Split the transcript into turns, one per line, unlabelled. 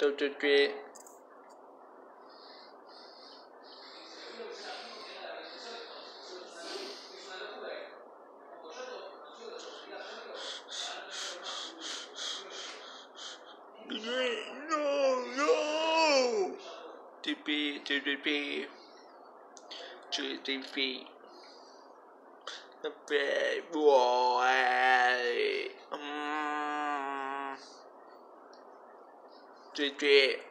tôi tôi No, no. TP, TP, TP. TP, boy. Um, TP.